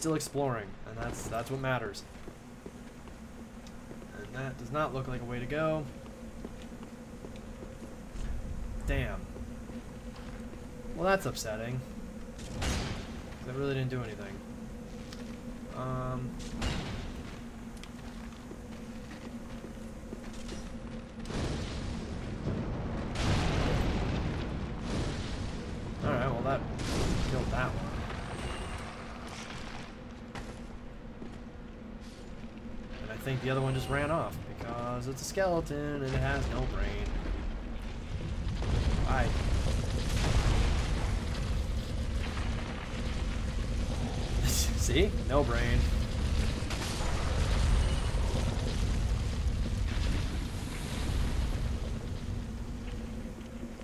still exploring, and that's that's what matters. And that does not look like a way to go. Damn. Well, that's upsetting. That really didn't do anything. Um. Alright, well that killed that one. And I think the other one just ran off because it's a skeleton and it has no brain. Bye. See? No brain.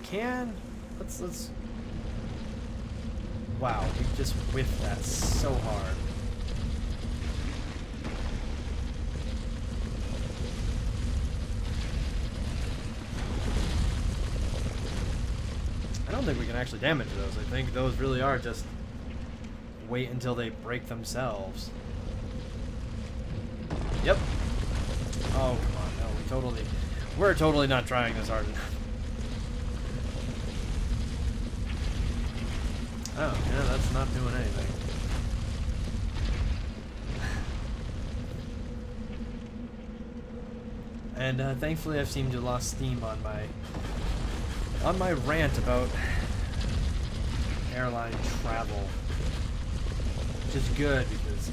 Can let's let's Wow, we just whiffed that so hard. I don't think we can actually damage those. I think those really are just wait until they break themselves. Yep. Oh, come on. No, we totally... We're totally not trying this hard enough. Oh, yeah, that's not doing anything. And uh, thankfully I've seemed to lost steam on my on my rant about airline travel. Which is good because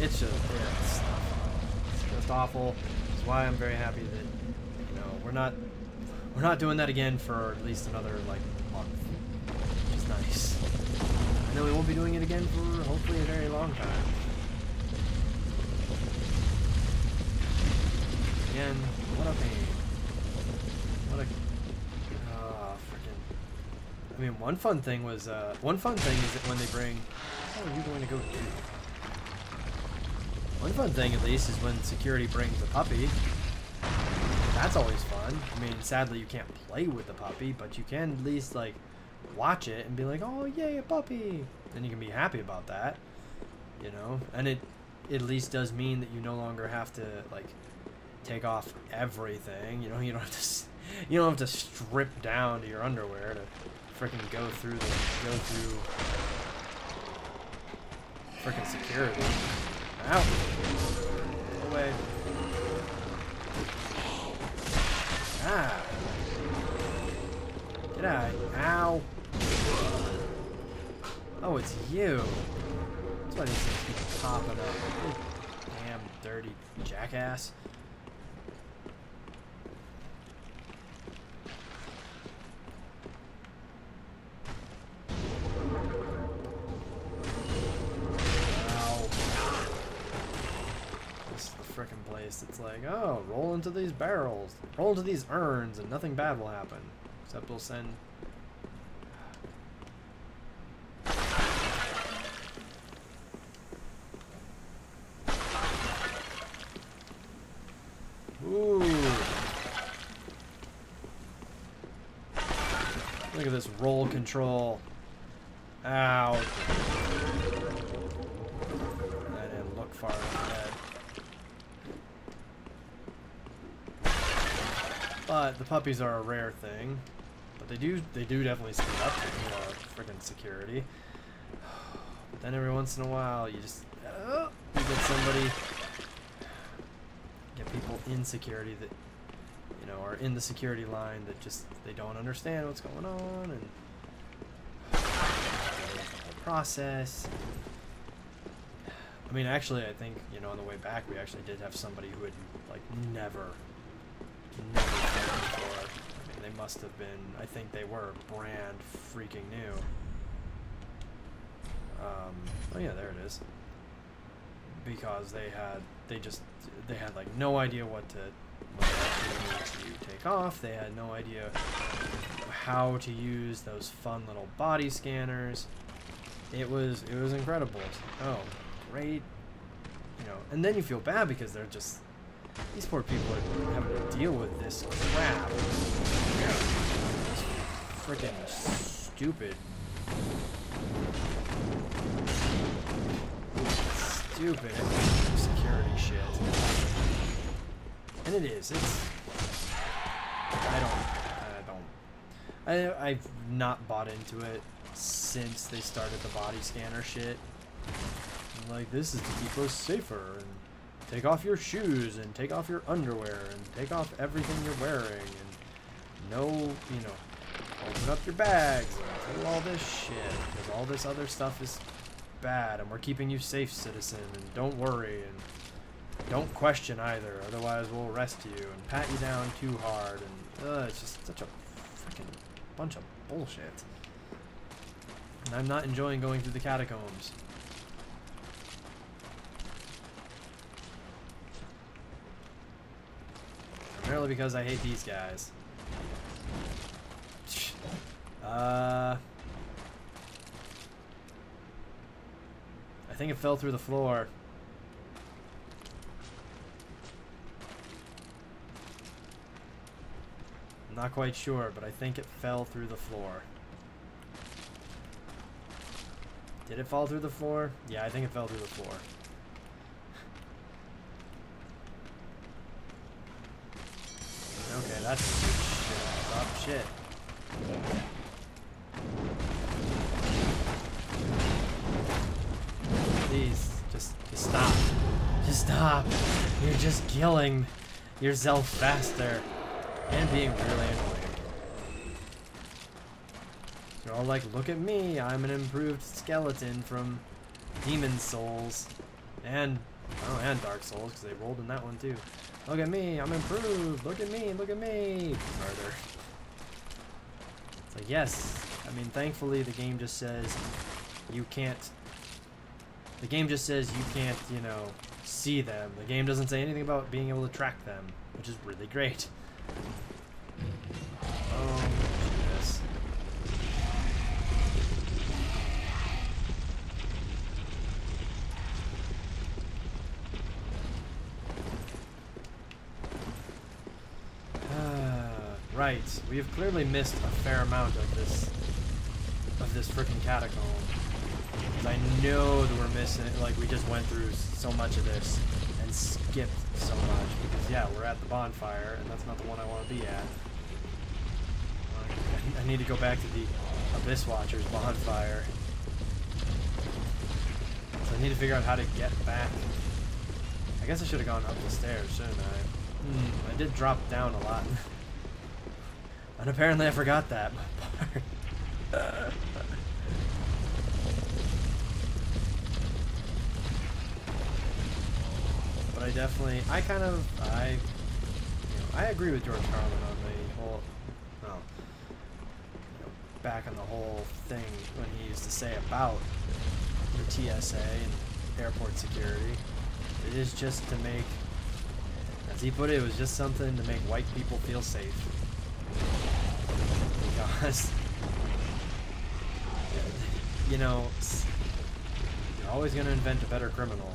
it's just yeah, it's, it's just awful. That's why I'm very happy that you know we're not we're not doing that again for at least another like month. Which is nice. I know we won't be doing it again for hopefully a very long time. Again, what a pain. What a oh freaking I mean one fun thing was uh one fun thing is that when they bring are you going to go do? One fun thing at least is when security brings a puppy. That's always fun. I mean, sadly you can't play with the puppy, but you can at least like watch it and be like, "Oh, yay, a puppy!" And you can be happy about that, you know. And it, it at least does mean that you no longer have to like take off everything. You know, you don't have to, you don't have to strip down to your underwear to freaking go through the go through freaking security. Ow! Away. Ah! Get out! Ow! Oh, it's you. That's why these things keep popping up. You damn dirty jackass. Frickin' place. It's like, oh, roll into these barrels. Roll into these urns and nothing bad will happen. Except we'll send... Ooh. Look at this roll control. Ow. That didn't look far ahead. But the puppies are a rare thing. But they do they do definitely speed up uh, freaking security. But then every once in a while you just uh, you get somebody get people in security that you know are in the security line that just they don't understand what's going on and the process. I mean, actually, I think you know on the way back we actually did have somebody who had like never, never flown before. I mean, they must have been. I think they were brand freaking new. Um, oh yeah, there it is. Because they had, they just, they had like no idea what to, what take off. They had no idea how to use those fun little body scanners. It was, it was incredible. Oh, great. You know, and then you feel bad because they're just, these poor people are having to deal with this crap. freaking stupid. Stupid security shit. And it is. It's. I don't. I don't. I, I've not bought into it since they started the body scanner shit. Like, this is to keep us safer. And take off your shoes and take off your underwear and take off everything you're wearing and no, you know, open up your bags and do all this shit because all this other stuff is bad and we're keeping you safe, citizen, and don't worry and don't question either, otherwise we'll arrest you and pat you down too hard and uh, it's just such a freaking bunch of bullshit. And I'm not enjoying going through the catacombs. Primarily because I hate these guys. Uh... I think it fell through the floor. I'm not quite sure, but I think it fell through the floor. Did it fall through the floor? Yeah, I think it fell through the floor. That's shit. Stop shit. Please, just, just stop. Just stop. You're just killing yourself faster and being really annoying. You're all like, look at me, I'm an improved skeleton from Demon Souls. And, oh, and Dark Souls, because they rolled in that one too. Look at me, I'm improved. Look at me, look at me. Murder. It's like, yes. I mean, thankfully the game just says you can't... The game just says you can't, you know, see them. The game doesn't say anything about being able to track them, which is really great. Right, we have clearly missed a fair amount of this of this freaking catacomb. Because I know that we're missing it. like we just went through so much of this and skipped so much. Because yeah, we're at the bonfire and that's not the one I want to be at. I need to go back to the Abyss Watchers bonfire. So I need to figure out how to get back. I guess I should have gone up the stairs, shouldn't I? Hmm, I did drop down a lot. And apparently I forgot that. But I definitely, I kind of, I, you know, I agree with George Carlin on the whole, well, you know, back on the whole thing when he used to say about the TSA and airport security. It is just to make, as he put it, it was just something to make white people feel safe because you know you're always to invent a better criminal.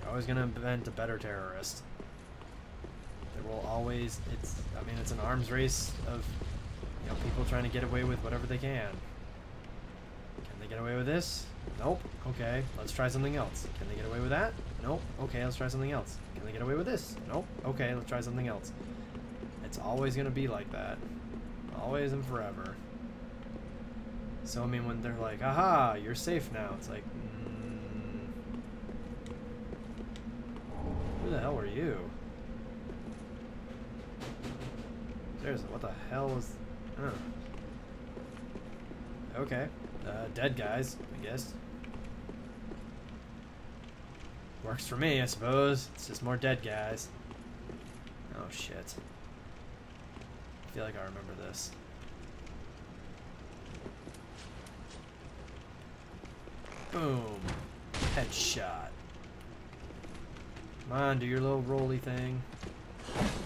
You're always to invent a better terrorist. There will always it's i mean it's an arms race of you know people trying to get away with whatever they can. Can they get away with this? Nope. Okay let's try something else. Can they get away with that? Nope. Okay let's try something else. Can they get away with this? Nope. Okay let's try something else. It's always going to be like that Always and forever. So, I mean, when they're like, aha, you're safe now, it's like, mm, who the hell are you? Seriously, what the hell is... Huh. Okay. Uh, dead guys, I guess. Works for me, I suppose. It's just more dead guys. Oh, shit feel like I remember this. Boom. Headshot. Come on, do your little roly thing.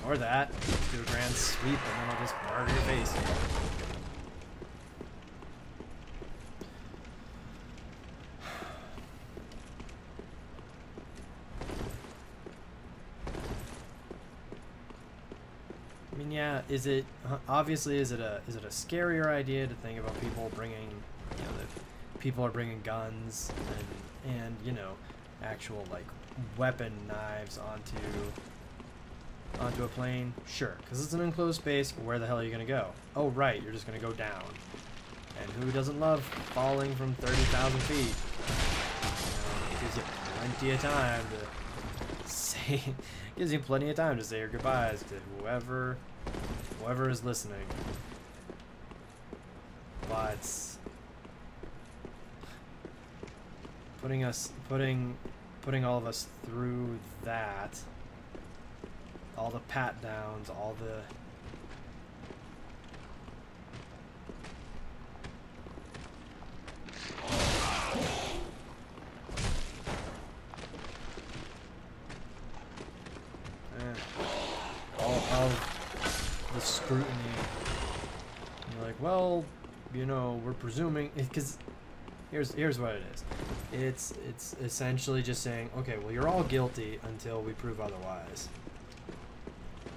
Or that. Do a grand sweep and then I'll just murder your face. mean, yeah. Is it uh, obviously is it a is it a scarier idea to think about people bringing, you know, that people are bringing guns and and you know, actual like weapon knives onto onto a plane? Sure, because it's an enclosed space. Where the hell are you gonna go? Oh, right, you're just gonna go down. And who doesn't love falling from thirty thousand feet? You know, gives you plenty of time to say. gives you plenty of time to say your goodbyes to whoever, whoever is listening. But putting us, putting, putting all of us through that, all the pat downs, all the you know, we're presuming because here's here's what it is. It's it's essentially just saying, okay, well, you're all guilty until we prove otherwise.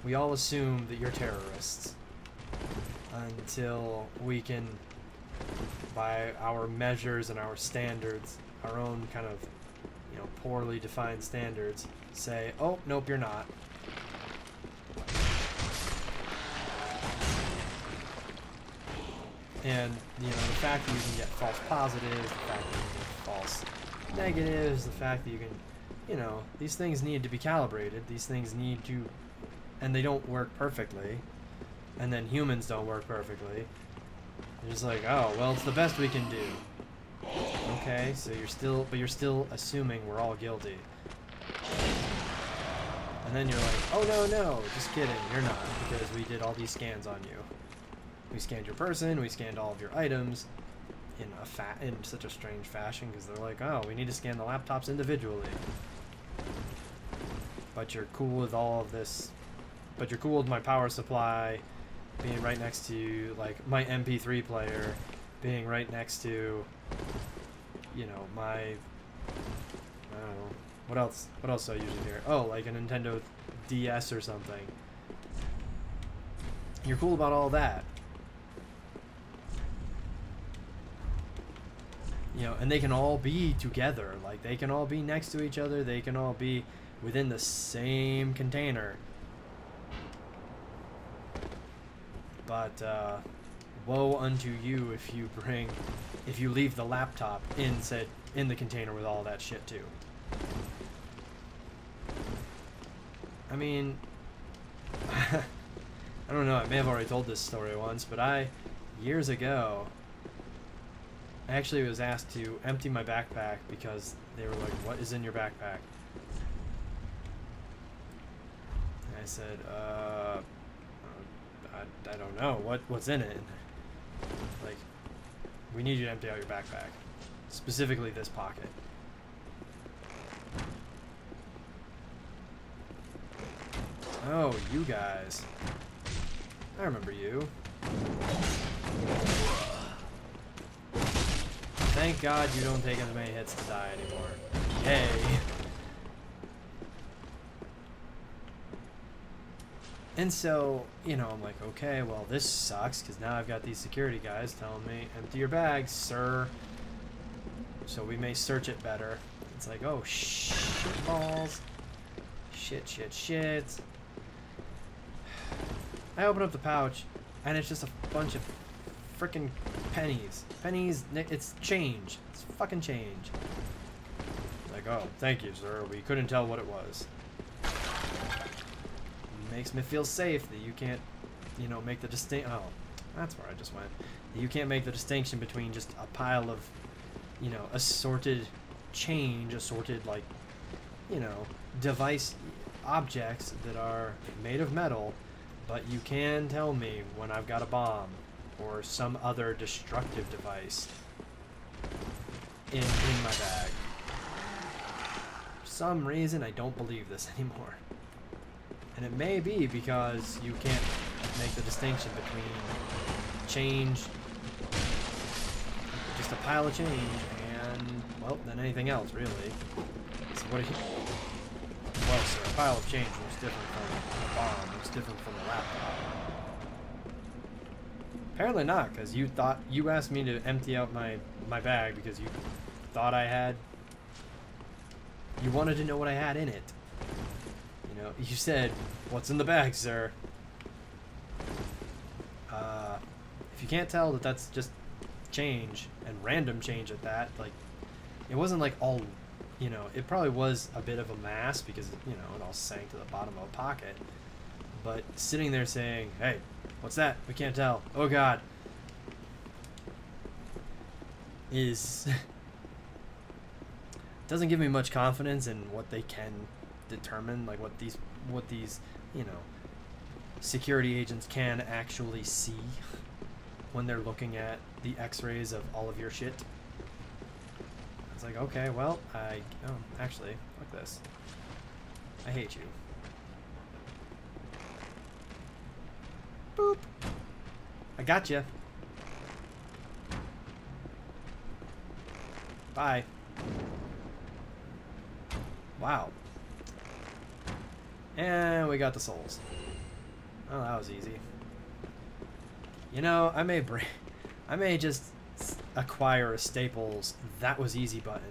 We all assume that you're terrorists until we can, by our measures and our standards, our own kind of, you know, poorly defined standards, say, oh, nope, you're not. And, you know, the fact that you can get false positives, the fact that you can get false negatives, the fact that you can, you know, these things need to be calibrated. These things need to, and they don't work perfectly. And then humans don't work perfectly. You're just like, oh, well, it's the best we can do. Okay, so you're still, but you're still assuming we're all guilty. And then you're like, oh, no, no, just kidding, you're not, because we did all these scans on you. We scanned your person, we scanned all of your items in a fa in such a strange fashion because they're like, oh, we need to scan the laptops individually. But you're cool with all of this. But you're cool with my power supply being right next to like my MP3 player being right next to, you know, my, I don't know, what else, what else do I usually hear? Oh, like a Nintendo DS or something. You're cool about all that. You know, and they can all be together. Like they can all be next to each other. They can all be within the same container. But uh, woe unto you if you bring, if you leave the laptop in said in the container with all that shit too. I mean, I don't know. I may have already told this story once, but I, years ago, I actually was asked to empty my backpack because they were like, what is in your backpack? And I said, uh, I, I don't know. What What's in it? Like, we need you to empty out your backpack. Specifically this pocket. Oh, you guys. I remember you. Thank God you don't take as many hits to die anymore. Yay. And so, you know, I'm like, okay, well, this sucks, because now I've got these security guys telling me, empty your bags, sir. So we may search it better. It's like, oh, shit balls. Shit, shit, shit. I open up the pouch, and it's just a bunch of freaking pennies. Pennies, it's change. It's fucking change. Like, oh, thank you, sir. We couldn't tell what it was. Makes me feel safe that you can't, you know, make the distinct. Oh, that's where I just went. You can't make the distinction between just a pile of, you know, assorted change, assorted, like, you know, device objects that are made of metal, but you can tell me when I've got a bomb or some other destructive device in, in my bag. For some reason, I don't believe this anymore. And it may be because you can't make the distinction between change, just a pile of change, and, well, then anything else, really. So what are you... Well, sir, a pile of change looks different from a bomb. Looks different from a laptop. Apparently not, because you thought you asked me to empty out my my bag because you thought I had. You wanted to know what I had in it. You know, you said, "What's in the bag, sir?" Uh, if you can't tell that that's just change and random change at that, like, it wasn't like all, you know, it probably was a bit of a mass because you know it all sank to the bottom of a pocket. But sitting there saying, "Hey, what's that? We can't tell. Oh God," is doesn't give me much confidence in what they can determine, like what these what these you know security agents can actually see when they're looking at the X-rays of all of your shit. It's like, okay, well, I oh actually, fuck this. I hate you. Boop. I got you. Bye. Wow. And we got the souls. Oh, that was easy. You know, I may bring, I may just acquire a Staples that was easy button.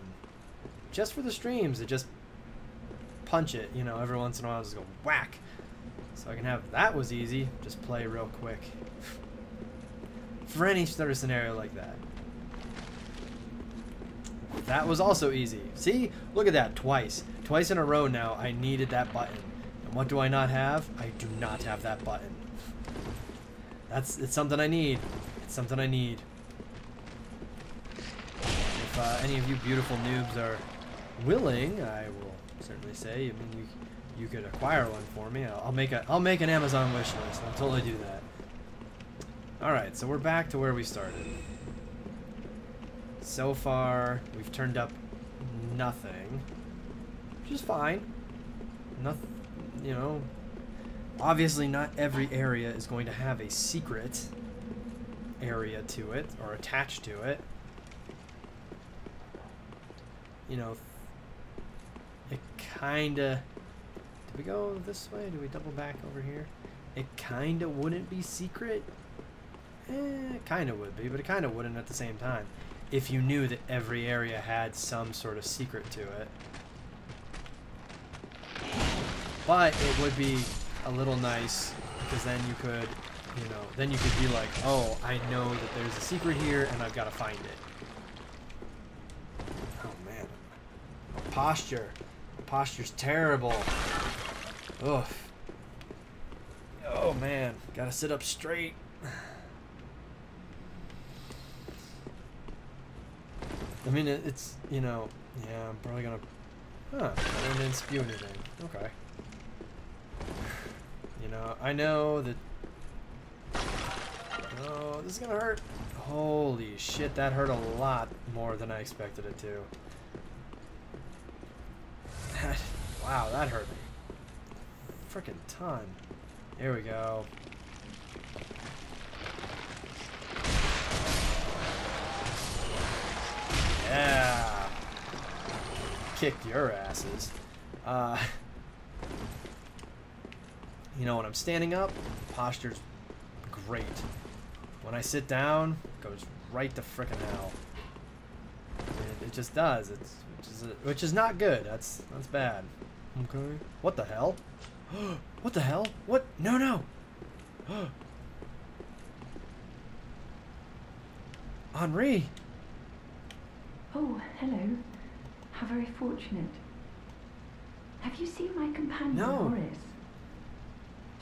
Just for the streams, it just punch it, you know, every once in a while just go whack. So I can have that was easy, just play real quick. for any sort of scenario like that. That was also easy. See? Look at that, twice. Twice in a row now, I needed that button. And what do I not have? I do not have that button. That's, it's something I need. It's something I need. If uh, any of you beautiful noobs are willing, I will certainly say, I mean, you, you could acquire one for me. I'll, I'll make a, I'll make an Amazon wish list. I'll totally do that. Alright, so we're back to where we started. So far, we've turned up nothing. Which is fine. Nothing, you know. Obviously, not every area is going to have a secret area to it or attached to it. You know, it kinda. Did we go this way? Do we double back over here? It kinda wouldn't be secret. Eh, kinda would be, but it kinda wouldn't at the same time if you knew that every area had some sort of secret to it. But it would be a little nice because then you could, you know, then you could be like, oh, I know that there's a secret here and I've got to find it. Oh man, posture, posture's terrible. Ugh. Oh man, gotta sit up straight. I mean, it, it's, you know, yeah, I'm probably gonna, huh, I didn't spew anything. Okay. You know, I know that, oh, this is gonna hurt. Holy shit, that hurt a lot more than I expected it to. That, wow, that hurt me. Freaking ton. Here we go. Yeah. Kicked your asses. Uh, you know, when I'm standing up, posture's great. When I sit down, it goes right to frickin' hell. It, it, just does. It's which is a, which is not good. That's that's bad. Okay. What the hell? what the hell? What? No, no. Anri. Oh, hello. How very fortunate. Have you seen my companion, no. Horace?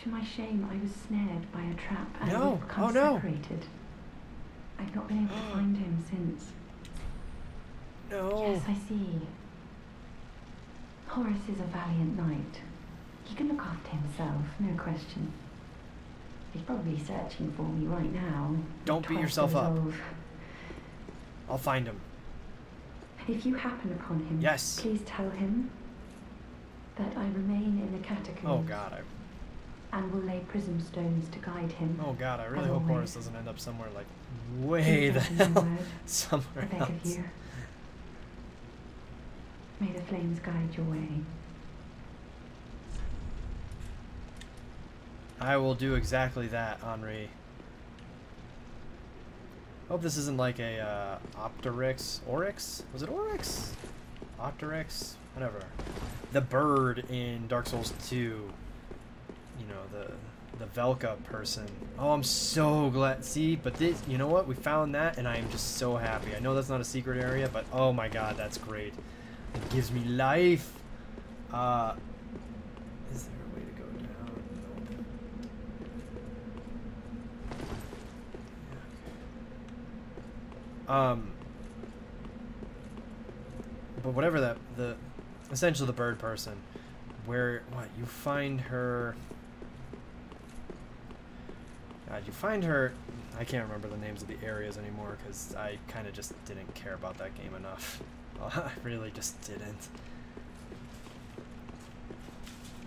To my shame, I was snared by a trap and no. we've become oh, no. separated. I've not been able to find him since. No. Yes, I see. Horace is a valiant knight. He can look after himself, no question. He's probably searching for me right now. Don't beat yourself up. I'll find him. If you happen upon him, Yes. please tell him that I remain in the catacombs Oh god, I and will lay prism stones to guide him. Oh god, I really hope. Horace doesn't end up somewhere like way the hell word, I somewhere beg of else. you. May the flames guide your way. I will do exactly that, Anri. Hope this isn't like a uh, Optorix, Oryx? Was it Oryx? Optorix? Whatever. The bird in Dark Souls 2. You know, the the Velka person. Oh, I'm so glad. See, but this, you know what? We found that, and I am just so happy. I know that's not a secret area, but oh my god, that's great. It gives me life. Uh, is there a way to go down? Nope. Um, but whatever that the essentially the bird person, where what you find her. God, you find her. I can't remember the names of the areas anymore because I kind of just didn't care about that game enough. I really just didn't.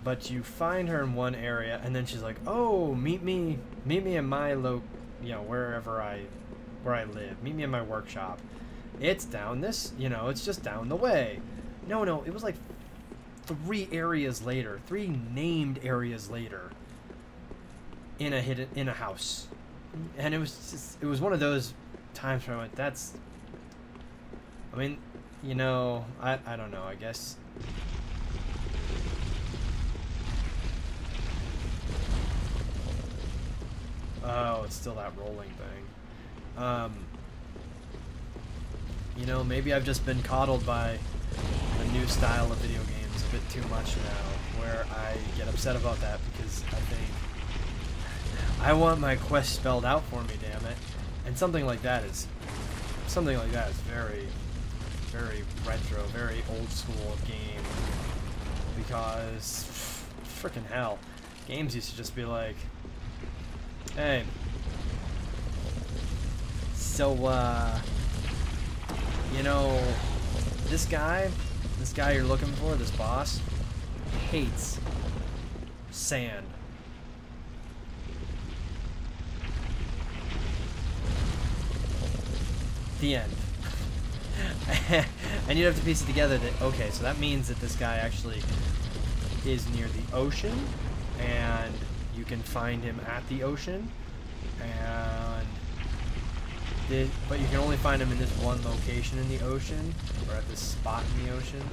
But you find her in one area, and then she's like, "Oh, meet me, meet me in my lo, you know, wherever I, where I live. Meet me in my workshop. It's down this, you know, it's just down the way." No, no, it was like three areas later, three named areas later. In a hidden, in a house, and it was just, it was one of those times where I went, "That's." I mean, you know, I I don't know. I guess Oh, it's still that rolling thing. Um, you know, maybe I've just been coddled by the new style of video games a bit too much now, where I get upset about that because I think I want my quest spelled out for me, damn it. And something like that is something like that is very, very retro, very old school game because freaking hell, games used to just be like, Hey. So, uh, you know, this guy, this guy you're looking for, this boss, hates sand. The end. and you'd have to piece it together that, okay, so that means that this guy actually is near the ocean, and you can find him at the ocean, and but you can only find them in this one location in the ocean, or at this spot in the ocean.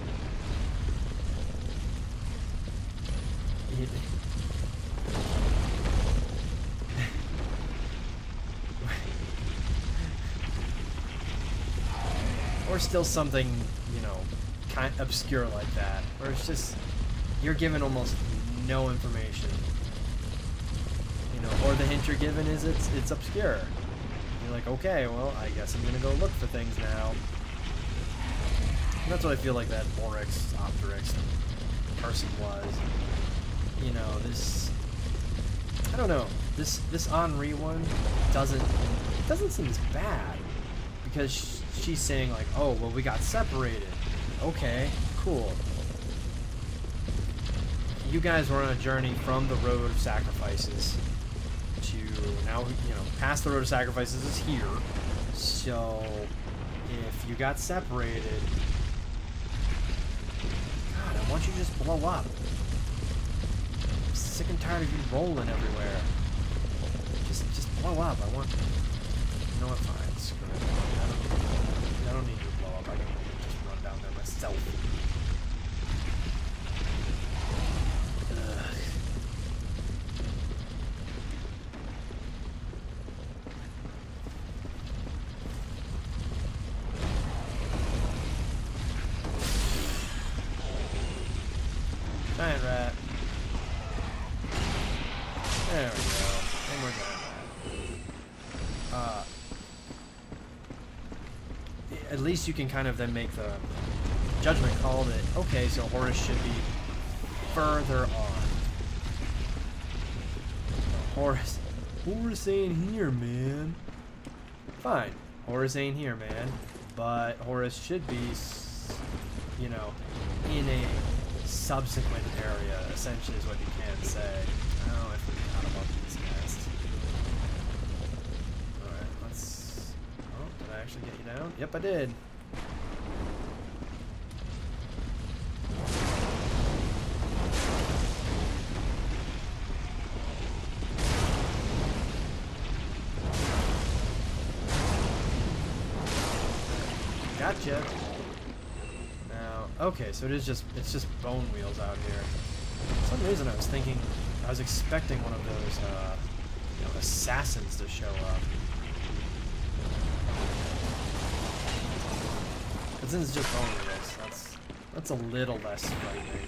or still something, you know, kind of obscure like that, where it's just you're given almost no information You know, or the hint you're given is it's it's obscure. You're like, okay, well, I guess I'm gonna go look for things now. And that's what I feel like that Oryx, Optorix person was. You know, this I don't know. This this Anri one doesn't doesn't seem as bad because she's saying like, oh, well, we got separated. Okay, cool. You guys were on a journey from the road of sacrifices now, you know, past the road of sacrifices is here. So, if you got separated, God, I want you to just blow up. I'm sick and tired of you rolling everywhere. Just, just blow up. I want. You know what? Fine. Screw it. I don't need. I don't need you to blow up. I can just run down there myself. Least you can kind of then make the judgment call that, okay, so Horus should be further on. Horus, Horus ain't here, man. Fine, Horus ain't here, man. But Horus should be, you know, in a subsequent area, essentially is what you can say. Oh, I forgot about these guys. Alright, let's... Oh, did I actually get you down? Yep, I did. So it is just, it's just bone wheels out here. For some reason I was thinking, I was expecting one of those, uh, you know, assassins to show up. But since it's just bone wheels, that's, that's a little less frightening.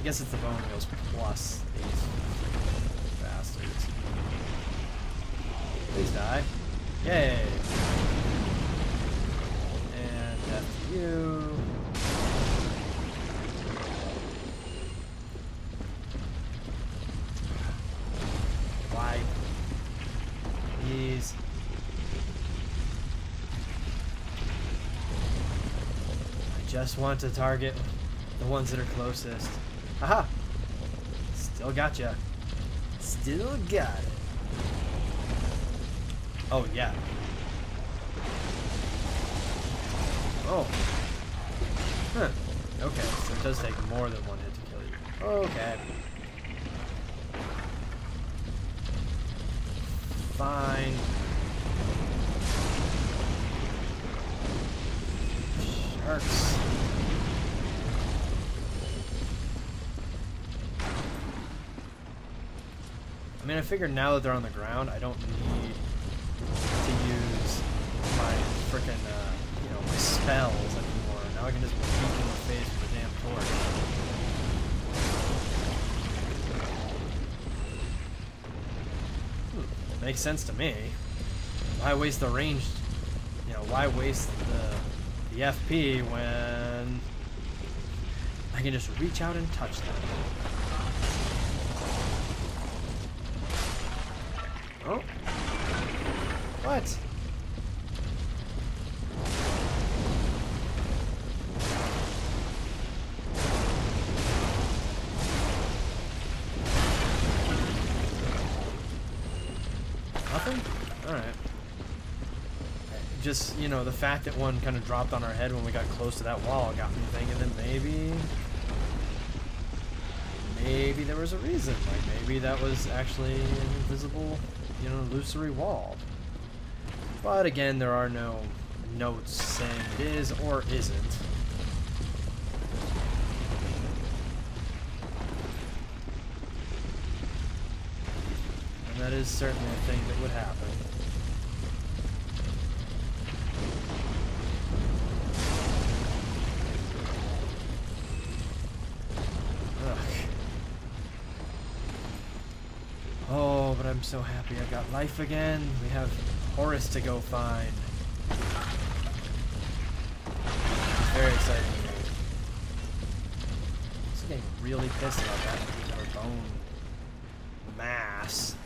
I guess it's the bone wheels plus these bastards. Please die. Yay! Just want to target the ones that are closest. Aha! Still got gotcha. Still got it. Oh, yeah. Oh. Huh. Okay, so it does take more than one hit to kill you. Okay. Fine. Sharks. Mean, I figured now that they're on the ground, I don't need to use my frickin', uh, you know, my spells anymore. Now I can just beat in the face with a damn torch. Hmm, makes sense to me. Why waste the ranged, you know, why waste the, the FP when I can just reach out and touch them? Oh. What? Nothing? Alright. Just, you know, the fact that one kind of dropped on our head when we got close to that wall got me thinking that maybe... Maybe there was a reason. Like, maybe that was actually an invisible, you know, illusory wall. But again, there are no notes saying it is or isn't. And that is certainly a thing that would happen. So happy I've got life again. We have Horus to go find. Very exciting. I'm getting really pissed about that particular bone mass.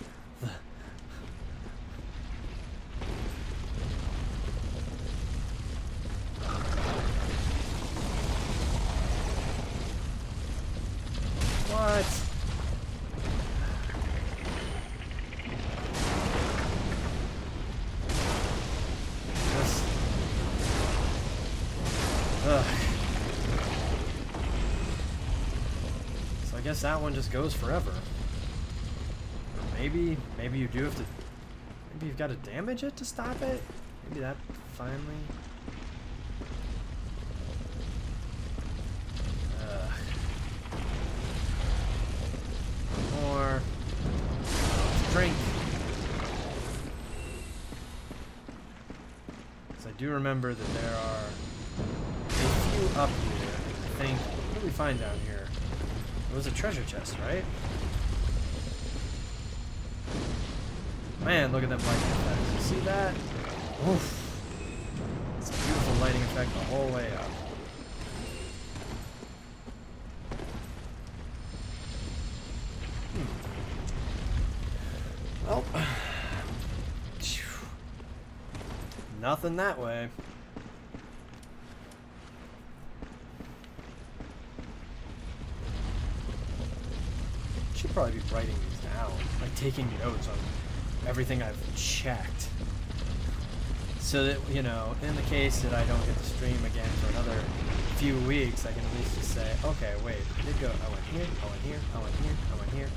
Guess that one just goes forever. Maybe, maybe you do have to... Maybe you've got to damage it to stop it? Maybe that finally... More... Drink! Because I do remember that there treasure chest, right? Man, look at them lighting effects. You see that? Oof. It's a beautiful lighting effect the whole way up. Hmm. Well, nothing that way. Should probably be writing these down, like taking notes on everything I've checked. So that, you know, in the case that I don't get to stream again for another few weeks, I can at least just say, okay, wait, I did go, I went here, I went here, I went here, I went here,